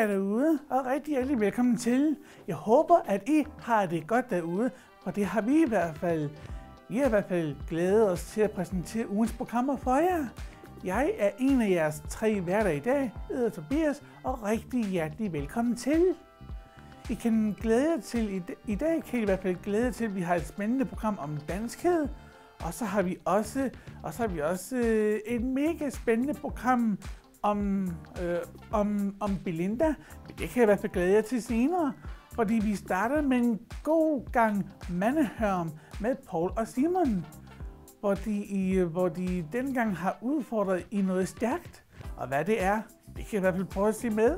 jer derude, og rigtig hjertelig velkommen til. Jeg håber, at I har det godt derude, for det har vi i hvert fald. Vi har i hvert fald glædet os til at præsentere ugens programmer for jer. Jeg er en af jeres tre værter i dag, hedder Tobias, og rigtig hjertelig velkommen til. I kan glæde jer til, i, i dag kan I i hvert fald glæde jer til, at vi har et spændende program om danskhed. Og så har vi også, og så har vi også øh, et mega spændende program om, øh, om, om Belinda. Det kan jeg i hvert fald glæde jer til senere. Fordi vi starter med en god gang mandehørm med Paul og Simon. Hvor de, i, hvor de dengang har udfordret i noget stærkt. Og hvad det er, det kan jeg i hvert fald prøve at se med.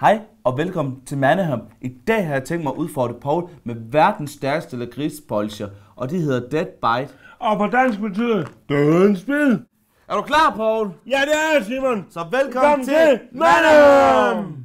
Hej og velkommen til Manaham. I dag har jeg tænkt mig at udfordre Paul med verdens stærkeste lakridspolscher, og de hedder Dead Bite. Og på dansk betyder dødens spil. Er du klar, Paul? Ja, det er jeg, Simon. Så velkommen, Velkommen til til Manaham.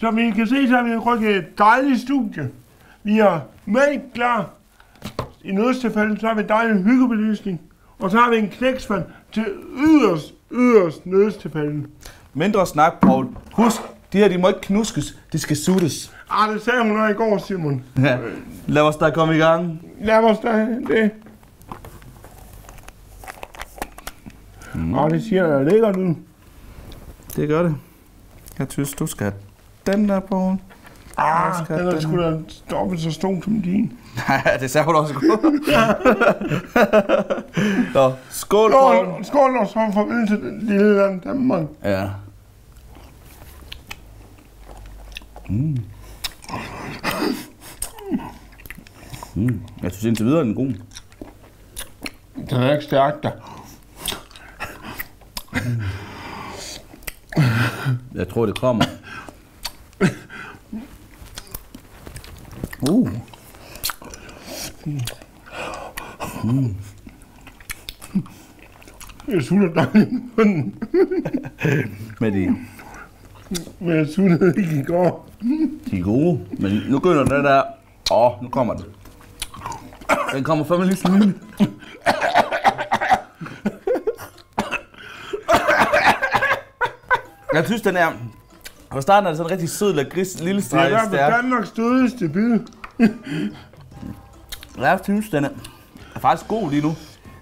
Som I kan se, så har vi rykket et dejligt studie. Vi har mælk klar. I nødstilfælde, så har vi dejlig hyggebelysning. Og så har vi en knæksvand til yderst, yderst nødstilfælde. Mindre snak, Paul. Husk, de her de må ikke knuskes, de skal suttes. Ah, det sagde hun også i går, Simon. Ja. Lad os da komme i gang. Lad os da det. Mm. Og det siger jeg lækkert ud. Det gør det. Jeg synes, du skal den der, Paul. Ah, den er den- sgu da dobbelt så stor som din. Nej, det sagde hun også godt. Nå, skål, Paul. Skål, skål og så farvel til det lille land Danmark. Ja. Mm. Mm. Jeg synes indtil videre, den er god. Den er ikke stærk, der. Jeg tror, det kommer. Uh. Jeg sutter dejligt i munden, Med de, men jeg suttede ikke i går. de er gode. Men nu begynder det der. Åh, oh, nu kommer den. Den kommer fandme lige sådan. Jeg synes, den er... Fra starten er det sådan en rigtig sød lakrids, lille Det er i streg hvert fald. Danmarks dødeste bid. Jeg synes, den er, er faktisk god lige nu.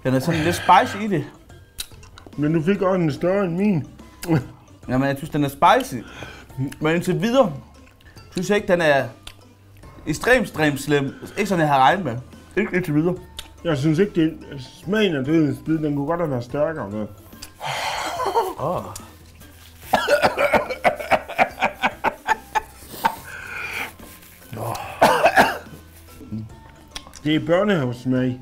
Den er sådan lidt spicy i det. Men du fik også en større end min. Jamen, jeg synes, den er spicy. Men indtil videre, synes jeg ikke, den er ekstremt, ekstremt slem. Ikke sådan, jeg har regnet med. Ikke indtil videre. Jeg synes ikke, det er smagen af dødens bid. Den kunne godt have været stærkere. Oh. Det er børnehavssmag.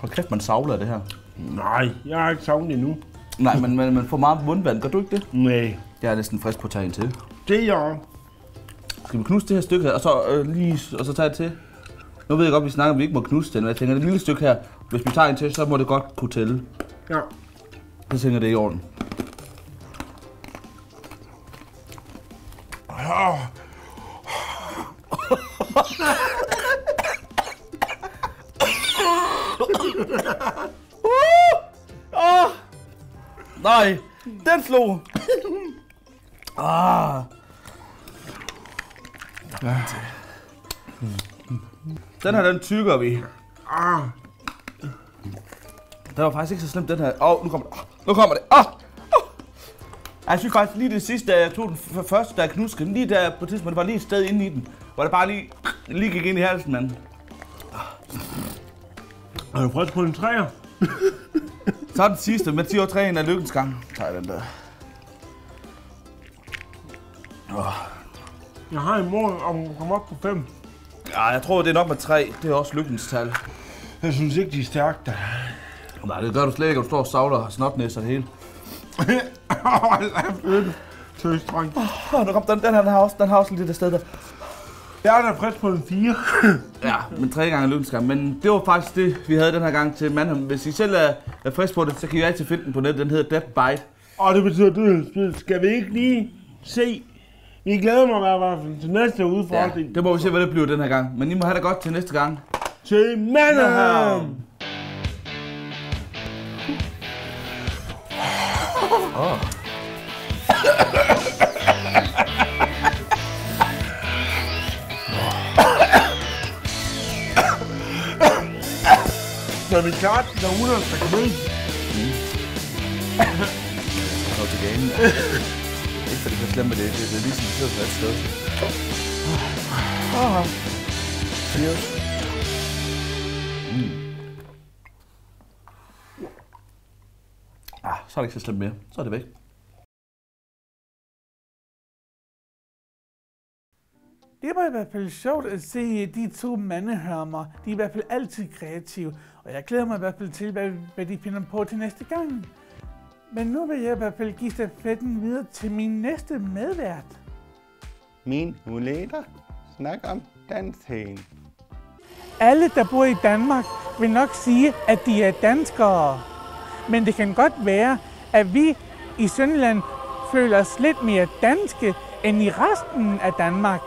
Hold kæft, man savler det her. Nej, jeg har ikke savnet det endnu. Nej, men man, man får meget mundvand. Gør du ikke det? Nej. Jeg er næsten frisk på at tage en til. Det er jeg. Skal vi knuse det her stykke her, og så, øh, lige, og så tage et til? Nu ved jeg godt, at vi snakker, om vi ikke må knuse den, men jeg tænker, det lille stykke her, hvis vi tager en til, så må det godt kunne tælle. Ja. Så tænker det er i orden. Oh, Åh! Nej, den slog. Ah. Den her, den tykker vi. ah. Den var faktisk ikke så slemt, den her. Åh, oh, nu kommer det. Oh, nu kommer det. Åh! Oh, oh. Jeg synes faktisk lige det sidste, da jeg tog den første, jeg knuskede den, lige der på tidspunkt, det var lige et sted inde i den, hvor det bare lige, lige gik ind i halsen, mand. Er du frisk på en træer? Så er den sidste, men 10 år træen er lykkens gang. Tager jeg den der. Jeg har en mål om at komme op på fem. Ja, jeg tror, det er nok med 3. Det er også lykkens tal. Jeg synes ikke, de er stærke der. Nej, det gør du slet ikke, at du står og savler snotnæs og det hele. Hold da flytte. Tøstrang. Åh, nu kom den, den her, den har også, den har også lidt af sted der. Jeg er da frisk på en 4. Ja, men tre gange lykkenskam. Men det var faktisk det, vi havde den her gang til Mannheim. Hvis I selv er, er frisk på det, så kan I altid finde den på nettet. Den hedder Dead Bite. Og det betyder, det skal vi ikke lige se. Vi glæder mig i hvert fald til næste udfordring. Ja, det må vi se, hvad det bliver den her gang. Men I må have det godt til næste gang. Til Mannheim! Så er vi klar til der 100 sekunder. Så til ganen. Ikke fordi det er slemt, men det, det, det er ligesom det sidder på et sted. Cheers. Mm. Ah, så er det ikke så slemt mere. Så er det væk. Det var i hvert fald sjovt at se de to mandehørmer. De er i hvert fald altid kreative, og jeg glæder mig i hvert fald til, hvad, hvad de finder på til næste gang. Men nu vil jeg i hvert fald give stafetten videre til min næste medvært. Min muleter snak om dansen. Alle, der bor i Danmark, vil nok sige, at de er danskere. Men det kan godt være, at vi i Sønderland føler os lidt mere danske end i resten af Danmark.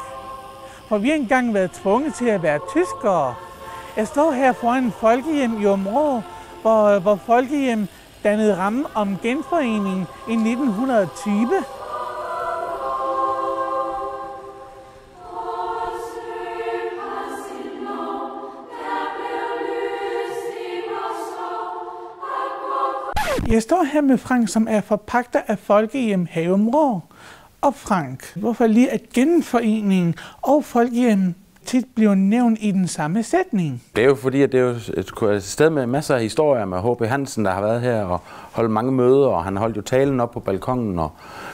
For vi har engang været tvunget til at være tyskere. Jeg står her foran en folkehjem i Områ, hvor, hvor folkehjem dannede ramme om genforeningen i 1920. Jeg står her med Frank, som er forpagter af Folkehjem Havemrå. Og Frank, hvorfor lige at genforeningen og Folkehjem tit bliver nævnt i den samme sætning? Det er jo fordi, at det er jo et sted med masser af historier med H.P. Hansen, der har været her og holdt mange møder, og han holdt jo talen op på balkongen, og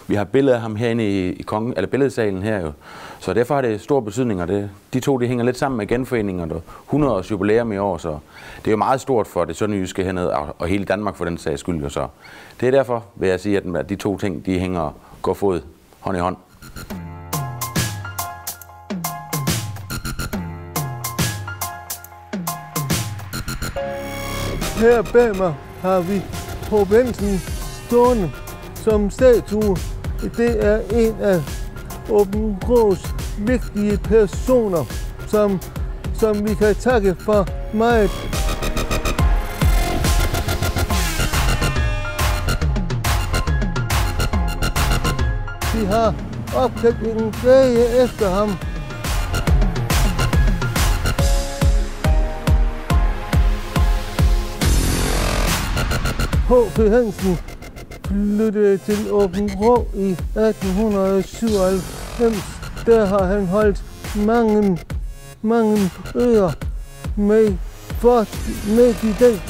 vi har billeder af ham herinde i, i kongen, eller billedsalen her jo. Så derfor har det stor betydning, og det, de to de hænger lidt sammen med genforeningen og 100 års jubilæum i år, så det er jo meget stort for det sønderjyske hernede, og, og hele Danmark for den sags skyld jo så. Det er derfor, vil jeg sige, at de to ting, de hænger går fod hånd i hånd. Her bag mig har vi provinsen stående som statue. Det er en af Åben Grås vigtige personer, som, som vi kan takke for meget. Har opkaldt en gade efter ham. H.P. Hansen flyttede til Åben Rå i 1897. Der har han holdt mange, mange øer med, for, med i den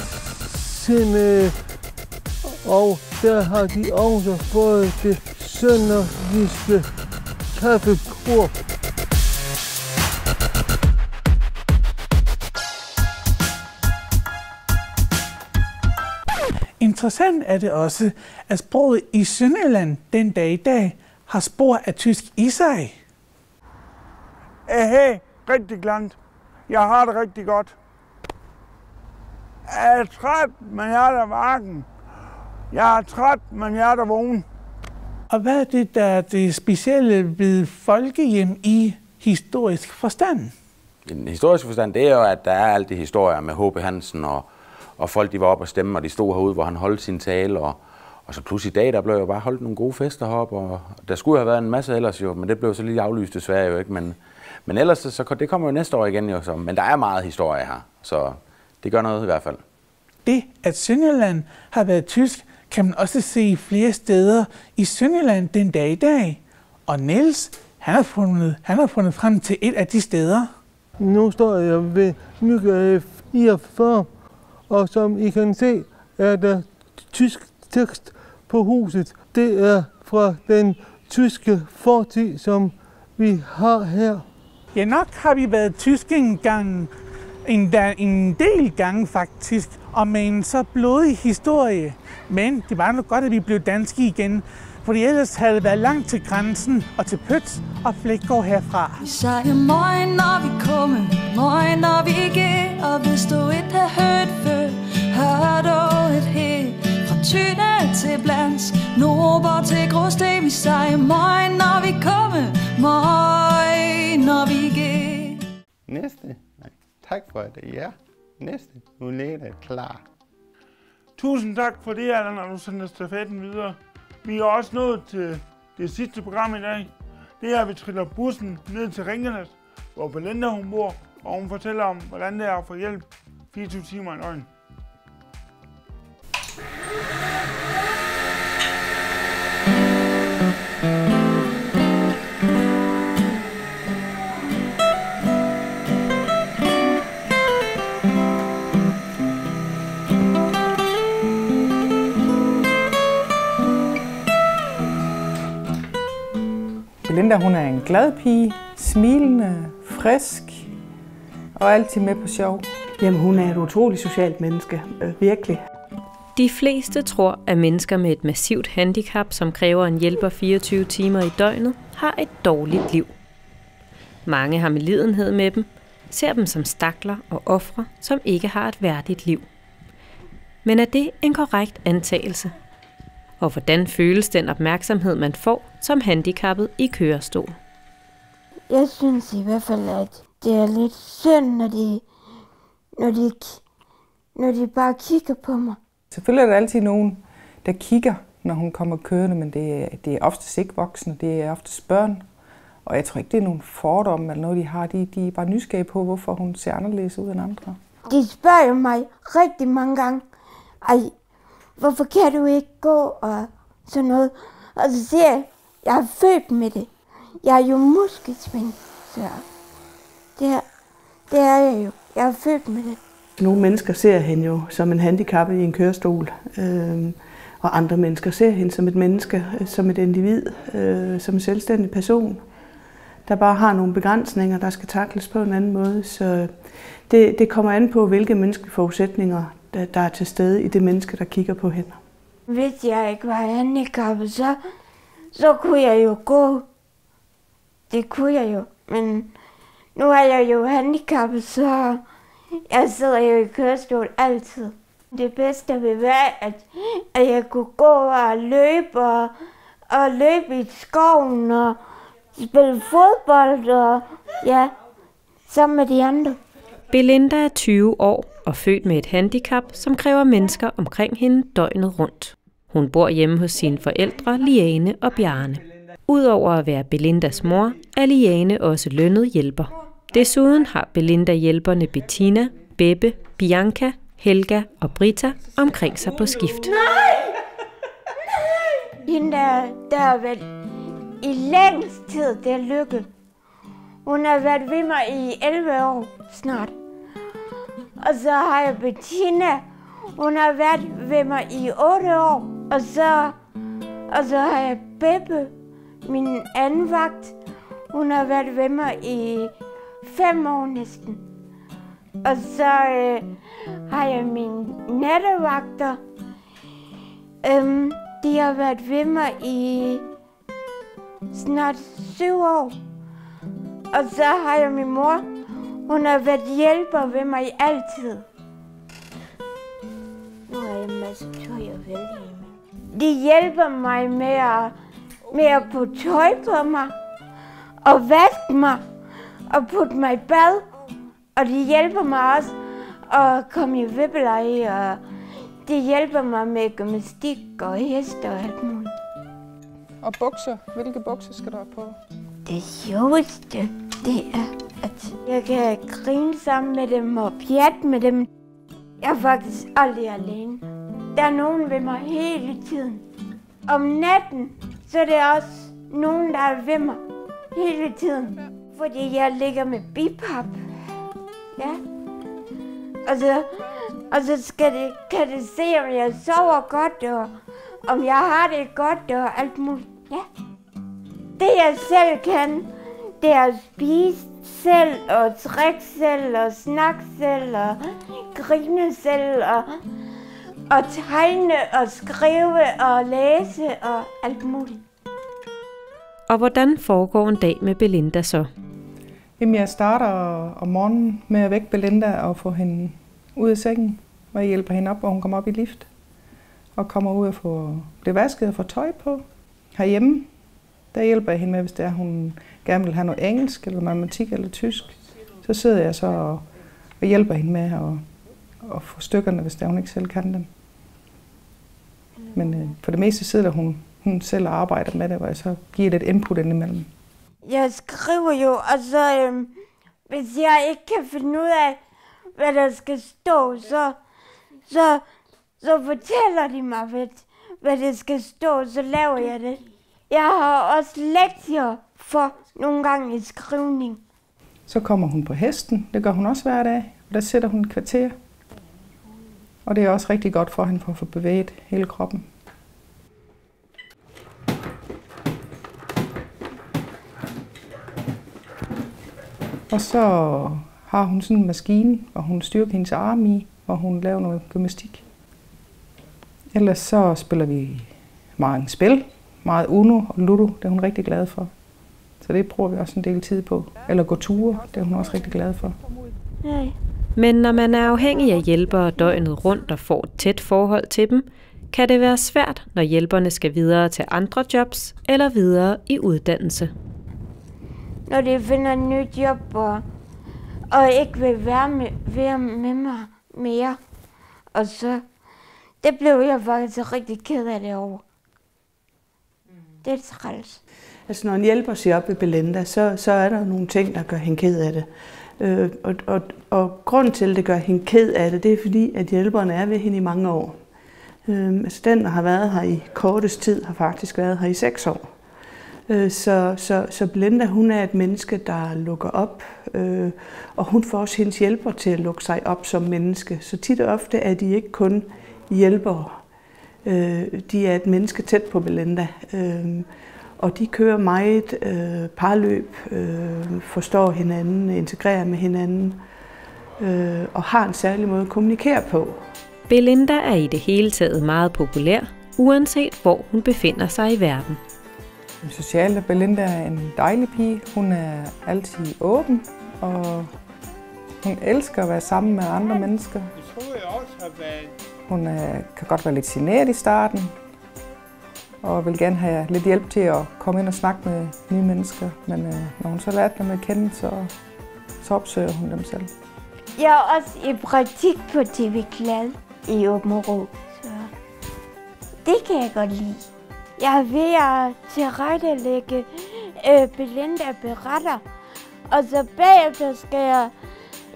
sinde og der har de også fået det sønderjyske kaffekor. Interessant er det også, at sproget i Sønderjylland den dag i dag har spor af tysk i sig. Hey, rigtig glant. Jeg har det rigtig godt. Jeg er træt, men jeg er der vakken. Jeg er træt, men jeg er der vågen. Og hvad er det, der er det specielle ved folkehjem i historisk forstand? I den historiske forstand, det er jo, at der er alle de historier med H.P. Hansen, og, og folk de var oppe og stemme, og de stod herude, hvor han holdt sin tale, og, og så pludselig i dag, der blev jo bare holdt nogle gode fester heroppe, og der skulle have været en masse ellers jo, men det blev så lige aflyst desværre jo ikke, men, men ellers, så, så det kommer jo næste år igen jo, så, men der er meget historie her, så det gør noget i hvert fald. Det, at Sønderjylland har været tysk, kan man også se flere steder i Sønderjylland den dag i dag. Og Niels, han har fundet, han har fundet frem til et af de steder. Nu står jeg ved Mygge 44, og som I kan se, er der tysk tekst på huset. Det er fra den tyske fortid, som vi har her. Ja, nok har vi været tyske engang, endda en del gange faktisk, og med en så blodig historie. Men det var nok godt, at vi blev danske igen, fordi ellers havde det været langt til grænsen og til Pøts og Flækgaard herfra. Vi siger morgen, når vi kommer, morgen, når vi går, og hvis du ikke har hørt før, hør du et her. Fra Tyne til Blands, Nordborg til Gråsten, vi siger morgen, når vi kommer, morgen, når vi går. Næste. Nej, tak for det. Ja, næste. Uleda klar. Tusind tak for det, Allan, når du sender stafetten videre. Vi er også nået til det sidste program i dag. Det er, at vi triller bussen ned til Ringenes, hvor Belinda hun bor, og hun fortæller om, hvordan det er at få hjælp 24 timer i døgnet. Belinda hun er en glad pige, smilende, frisk og altid med på sjov. Jamen, hun er et utroligt socialt menneske. Øh, virkelig. De fleste tror, at mennesker med et massivt handicap, som kræver en hjælper 24 timer i døgnet, har et dårligt liv. Mange har med lidenhed med dem, ser dem som stakler og ofre, som ikke har et værdigt liv. Men er det en korrekt antagelse? Og hvordan føles den opmærksomhed, man får som handicappet i kørestol? Jeg synes i hvert fald, at det er lidt synd, når de, når de, når de bare kigger på mig. Selvfølgelig er der altid nogen, der kigger, når hun kommer kørende, men det er, det er oftest ikke voksne, det er oftest børn. Og jeg tror ikke, det er nogen fordomme eller noget, de har. De, de er bare nysgerrige på, hvorfor hun ser anderledes ud end andre. De spørger jo mig rigtig mange gange, ej, hvorfor kan du ikke gå og sådan noget? Og så siger jeg, jeg er født med det. Jeg er jo muskelsvind, så det er, det er jeg jo. Jeg er født med det. Nogle mennesker ser hende jo som en handicappet i en kørestol, øh, og andre mennesker ser hende som et menneske, øh, som et individ, øh, som en selvstændig person, der bare har nogle begrænsninger, der skal takles på en anden måde. Så det, det kommer an på, hvilke menneskelige forudsætninger, der, der er til stede i det menneske, der kigger på hende. Hvis jeg ikke var handicappet, så, så kunne jeg jo gå. Det kunne jeg jo. Men nu er jeg jo handicappet, så jeg sidder jo i kørestol altid. Det bedste vil være, at, at jeg kunne gå og løbe og, og løbe i skoven og spille fodbold og ja, sammen med de andre. Belinda er 20 år og født med et handicap, som kræver mennesker omkring hende døgnet rundt. Hun bor hjemme hos sine forældre, Liane og Bjarne. Udover at være Belindas mor, er Liane også lønnet hjælper. Desuden har Belinda hjælperne Bettina, Bebbe, Bianca, Helga og Brita omkring sig på skift. Hende der, der har været i længst tid, det er lykke. Hun har været ved mig i 11 år snart. Og så har jeg Bettina. Hun har været ved mig i 8 år. Og så, og så har jeg Beppe, min anden vagt. Hun har været ved mig i 5 år næsten. Og så øh, har jeg mine nattevagter. Øhm, de har været ved mig i snart syv år. Og så har jeg min mor. Hun har været hjælper ved mig altid. Nu er jeg en masse tøj at vælge med. De hjælper mig med at, med at putte tøj på mig. Og vaske mig. Og putte mig i bad. Og de hjælper mig også at komme i vippeleje. Og de hjælper mig med gymnastik og heste og alt muligt. Og bukser. Hvilke bukser skal du have på? Det sjoveste, det er, at jeg kan grine sammen med dem og pjatte med dem. Jeg er faktisk aldrig alene. Der er nogen ved mig hele tiden. Om natten, så er det også nogen, der er ved mig hele tiden. Fordi jeg ligger med bipap. Ja. Og så, og så skal det, kan det se, om jeg sover godt, og om jeg har det godt, og alt muligt. Ja. Det jeg selv kan, det er at spise, selv, og drikke selv, og snakke selv, og grine selv, og, og tegne, og skrive, og læse, og alt muligt. Og hvordan foregår en dag med Belinda så? Jamen, jeg starter om morgenen med at vække Belinda og få hende ud af sengen, og jeg hjælper hende op, hvor hun kommer op i lift, og kommer ud og får det vasket og får tøj på. Herhjemme, der hjælper jeg hende med, hvis det er, hun gerne vil have noget engelsk, eller matematik, eller tysk. Så sidder jeg så og, og hjælper hende med at, at få stykkerne, hvis der hun ikke selv kan dem. Men øh, for det meste sidder hun, hun selv og arbejder med det, hvor jeg så giver lidt input indimellem. Jeg skriver jo, og så øhm, hvis jeg ikke kan finde ud af, hvad der skal stå, så, så, så fortæller de mig, hvad, hvad det skal stå, så laver jeg det. Jeg har også lektier for nogle gange i skrivning. Så kommer hun på hesten, det gør hun også hver dag, og der sætter hun et kvarter. Og det er også rigtig godt for hende for at få bevæget hele kroppen. Og så har hun sådan en maskine, hvor hun styrker hendes arme i, hvor hun laver noget gymnastik. Ellers så spiller vi mange spil, meget Uno og Ludo, det er hun rigtig glad for. Så det bruger vi også en del tid på. Eller gå ture, det er hun også rigtig glad for. Nej. Men når man er afhængig af hjælpere døgnet rundt og får et tæt forhold til dem, kan det være svært, når hjælperne skal videre til andre jobs eller videre i uddannelse. Når de finder et nyt job og, og ikke vil være med, være med mig mere. Og så, det blev jeg faktisk rigtig ked af det over. Det er træls. Altså når en hjælper sig op ved Belinda, så, så er der nogle ting, der gør hende ked af det. Øh, og, og, og grund til, at det gør hende ked af det, det er fordi, at hjælperne er ved hende i mange år. Øh, altså den, der har været her i kortest tid, har faktisk været her i seks år. Øh, så, så, så Belinda, hun er et menneske, der lukker op, øh, og hun får også hendes hjælper til at lukke sig op som menneske. Så tit og ofte er de ikke kun hjælpere, øh, de er et menneske tæt på Belinda. Øh, og de kører meget øh, parløb, øh, forstår hinanden, integrerer med hinanden øh, og har en særlig måde at kommunikere på. Belinda er i det hele taget meget populær, uanset hvor hun befinder sig i verden. Socialt er Belinda er en dejlig pige. Hun er altid åben, og hun elsker at være sammen med andre mennesker. Hun er, kan godt være lidt generet i starten, og vil gerne have lidt hjælp til at komme ind og snakke med nye mennesker. Men øh, når hun så lærte dem at kende, så, så opsøger hun dem selv. Jeg er også i praktik på TV Glad i Åben Rå, så det kan jeg godt lide. Jeg er ved at tilrettelægge øh, Belinda beretter, og så bagefter skal jeg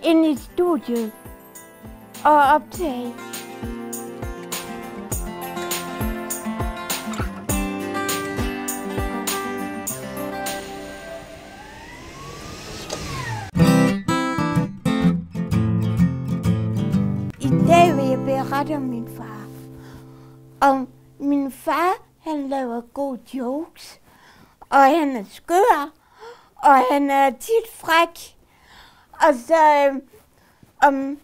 ind i studiet og optage. Vil om min far. Og min far, han laver gode jokes, og han er skør, og han er tit fræk. Og så øhm, om,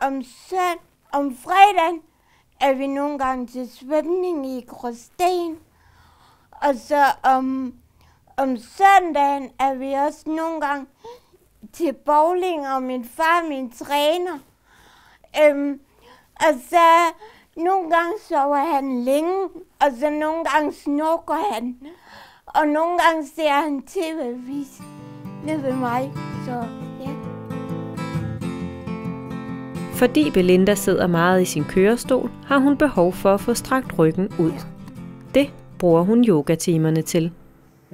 om, søn, om fredagen er vi nogle gange til svømning i Gråsten. Og så om, om søndagen er vi også nogle gange til bowling, og min far min træner. Øhm, og så nogle gange sover han længe, og så nogle gange snorker han. Og nogle gange ser han tv-vis nede ved mig. Så ja. Fordi Belinda sidder meget i sin kørestol, har hun behov for at få strakt ryggen ud. Det bruger hun yogatimerne til.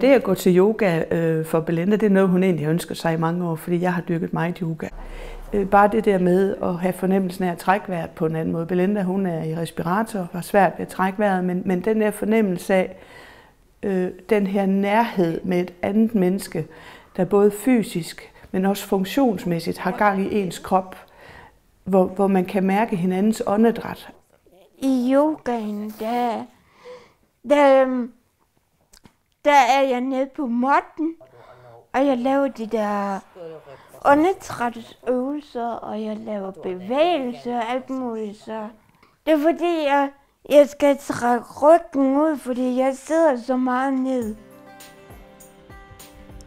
Det at gå til yoga øh, for Belinda, det er noget, hun egentlig ønsker sig i mange år, fordi jeg har dykket meget yoga. Øh, bare det der med at have fornemmelsen af at trække vejret på en anden måde. Belinda, hun er i respirator og har svært ved at trække vejret, men, men den der fornemmelse af øh, den her nærhed med et andet menneske, der både fysisk, men også funktionsmæssigt har gang i ens krop, hvor, hvor man kan mærke hinandens åndedræt. I yogaen, der, der, øhm, der er jeg nede på måtten, Og jeg laver de der åndedrætsøvelser, og jeg laver bevægelser og alt muligt. Så det er fordi, jeg, jeg skal trække ryggen ud, fordi jeg sidder så meget ned.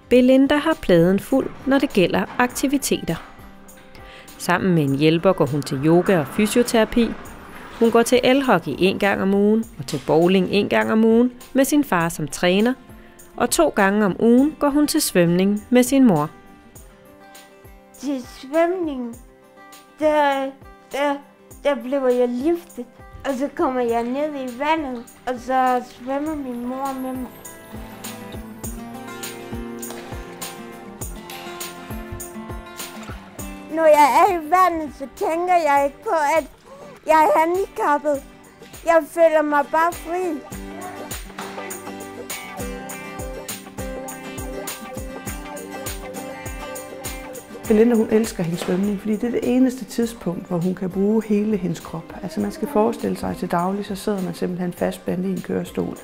Belinda har pladen fuld, når det gælder aktiviteter. Sammen med en hjælper går hun til yoga og fysioterapi. Hun går til elhockey en gang om ugen og til bowling en gang om ugen med sin far som træner. Og to gange om ugen går hun til svømning med sin mor. Til svømningen, der, der, der bliver jeg liftet. Og så kommer jeg ned i vandet, og så svømmer min mor med mig. Når jeg er i vandet, så tænker jeg ikke på, at jeg er handicappet. Jeg føler mig bare fri. Belinda, hun elsker hendes svømning, fordi det er det eneste tidspunkt, hvor hun kan bruge hele hendes krop. Altså man skal forestille sig, at til daglig, så sidder man simpelthen fastbandet i en kørestol,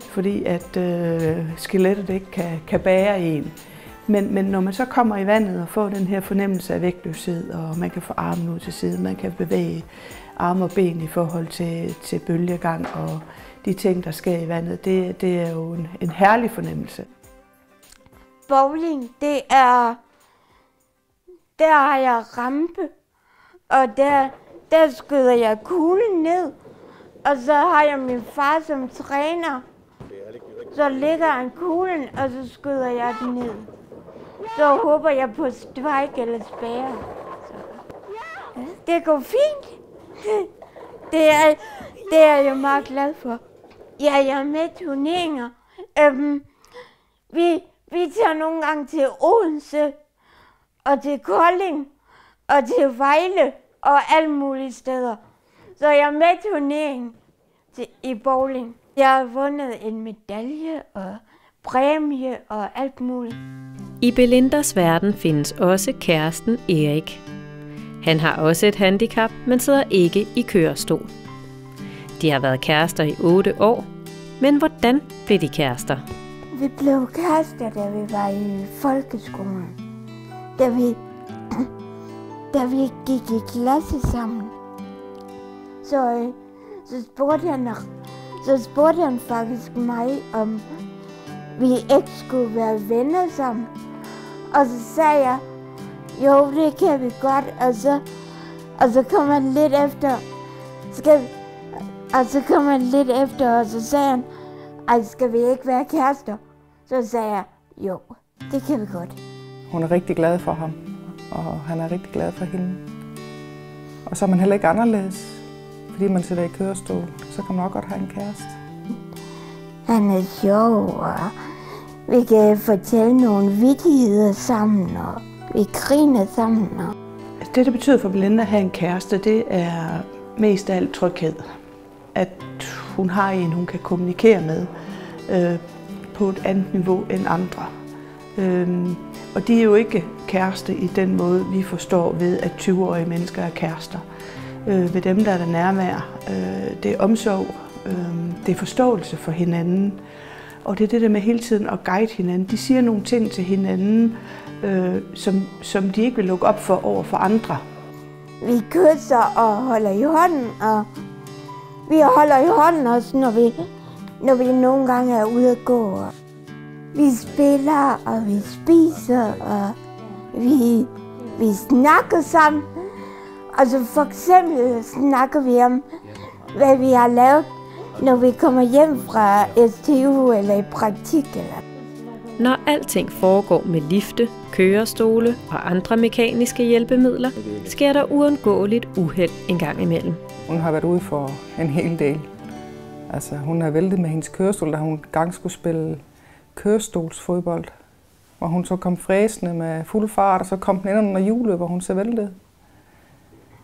fordi at øh, skelettet ikke kan, kan bære en. Men, men når man så kommer i vandet og får den her fornemmelse af vægtløshed, og man kan få armen ud til siden, man kan bevæge arme og ben i forhold til, til bølgegang og de ting, der sker i vandet, det, det er jo en, en herlig fornemmelse. Bowling, det er... Der har jeg rampe, og der, der skyder jeg kuglen ned. Og så har jeg min far som træner. Så ligger han kuglen, og så skyder jeg den ned. Så håber jeg på strike eller spære. Så. Det går fint. Det er, det er jeg meget glad for. Ja, jeg er med i turneringer. Øhm, vi, vi tager nogle gange til Odense, og til Kolding, og til Vejle, og alle mulige steder. Så jeg er med i turneringen til, i bowling. Jeg har vundet en medalje og præmie og alt muligt. I Belindas verden findes også kæresten Erik. Han har også et handicap, men sidder ikke i kørestol. De har været kærester i 8 år, men hvordan blev de kærester? Vi blev kærester, da vi var i folkeskolen. Da vi, da vi gik i klasse sammen. Så, øh, så, spurgte han, så spurgte han faktisk mig, om vi ikke skulle være venner sammen. Og så sagde jeg, jo, det kan vi godt. Og så, og så kom han lidt efter, skal vi, og så kom han lidt efter, og så sagde han, ej, skal vi ikke være kærester? Så sagde jeg, jo, det kan vi godt. Hun er rigtig glad for ham, og han er rigtig glad for hende. Og så er man heller ikke anderledes, fordi man sidder i kørestol. Så kan man også godt have en kæreste. Han er sjov, og vi kan fortælle nogle vittigheder sammen, og vi griner sammen. Og... Altså, det, det betyder for Belinda at have en kæreste, det er mest af alt tryghed. At hun har en, hun kan kommunikere med øh, på et andet niveau end andre. Øhm, og de er jo ikke kæreste i den måde, vi forstår ved, at 20-årige mennesker er kærester. Øh, ved dem, der er der nærmere. Øh, det er omsorg, øh, det er forståelse for hinanden. Og det er det der med hele tiden at guide hinanden. De siger nogle ting til hinanden, øh, som, som de ikke vil lukke op for over for andre. Vi kysser og holder i hånden, og vi holder i hånden også, når vi, når vi nogle gange er ude at gå. Og vi spiller, og vi spiser, og vi, vi snakker sammen. Altså for eksempel snakker vi om, hvad vi har lavet, når vi kommer hjem fra STU eller i praktik. Eller. Når alting foregår med lifte, kørestole og andre mekaniske hjælpemidler, sker der uundgåeligt uheld en gang imellem. Hun har været ude for en hel del. Altså, hun har væltet med hendes kørestol, da hun gang skulle spille kørestolsfodbold. Hvor hun så kom fræsende med fuld fart, og så kom den ind under hjulet, hvor hun så væltede.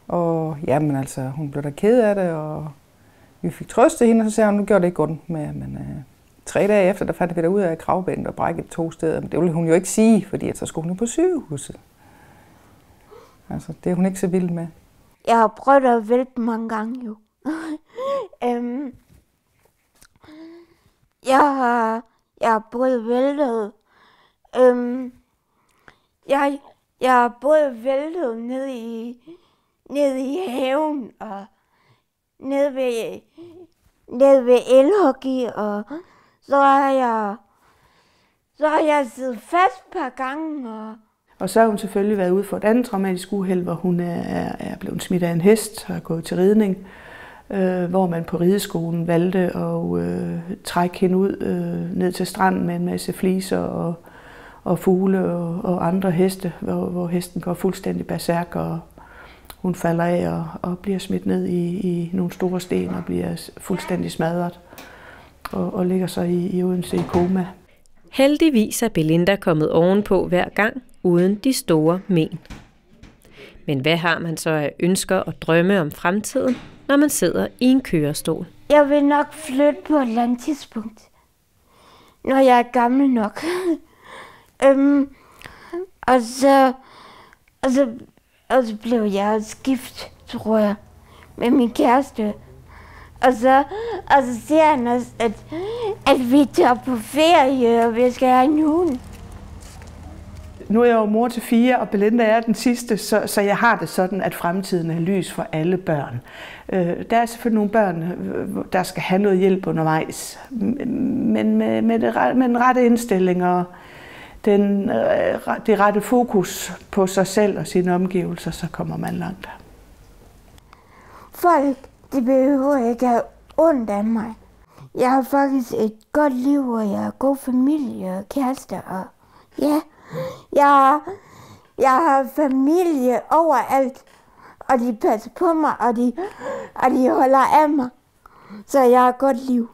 Og jamen altså, hun blev da ked af det, og vi fik trøstet hende, og så sagde hun, nu gjorde det ikke ondt med, men øh, tre dage efter, der fandt vi der ud af kravbændet og brækket to steder. Men det ville hun jo ikke sige, fordi at så skulle hun på sygehuset. Altså, det er hun ikke så vild med. Jeg har prøvet at vælte mange gange jo. øhm, jeg har, jeg er både væltet Øhm, jeg, jeg er både væltet ned i, ned i haven og ned ved, ned ved elhockey, og så har jeg, så har jeg siddet fast et par gange, og Og så har hun selvfølgelig været ude for et andet traumatisk uheld, hvor hun er, er, er blevet smidt af en hest og er gået til ridning, øh, hvor man på rideskolen valgte at øh, trække hende ud øh, ned til stranden med en masse fliser og, og fugle og, og andre heste, hvor, hvor hesten går fuldstændig berserk, og hun falder af og, og bliver smidt ned i, i nogle store sten og bliver fuldstændig smadret og, og ligger så i, i Odense i koma. Heldigvis er Belinda kommet ovenpå hver gang, uden de store men. Men hvad har man så af ønsker og drømme om fremtiden, når man sidder i en kørestol? jeg vil nok flytte på et eller andet tidspunkt, når jeg er gammel nok. øhm, og så, og så, og så blev jeg skift, tror jeg, med min kæreste. Og så, og så siger han også, at, at vi tager på ferie, og vi skal have en hund. Nu er jeg jo mor til fire, og Belinda er den sidste, så, så jeg har det sådan, at fremtiden er lys for alle børn. Øh, der er selvfølgelig nogle børn, øh, der skal have noget hjælp undervejs, men med, med, det, med den rette indstilling og den, øh, det rette fokus på sig selv og sine omgivelser, så kommer man langt. Folk, de behøver ikke have ondt af mig. Jeg har faktisk et godt liv, og jeg har god familie og kærester, og ja, jeg jeg har familie overalt, og de passer på mig, og de, og de holder af mig. Så jeg har et godt liv.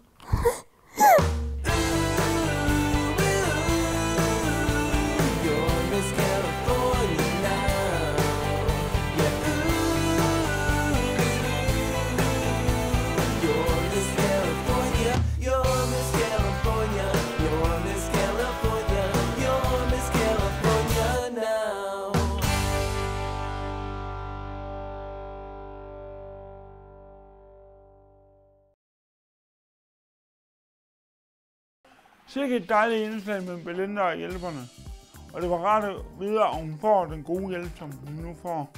Sikke et dejligt indslag med Belinda og hjælperne. Og det var rart at vide, at hun får den gode hjælp, som hun nu får.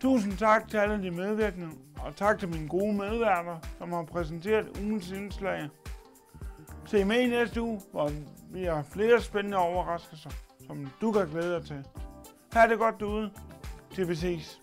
Tusind tak til alle de medvirkende, og tak til mine gode medværter, som har præsenteret ugens indslag. Se med i næste uge, hvor vi har flere spændende overraskelser, som du kan glæde dig til. Ha' det godt derude, til vi ses.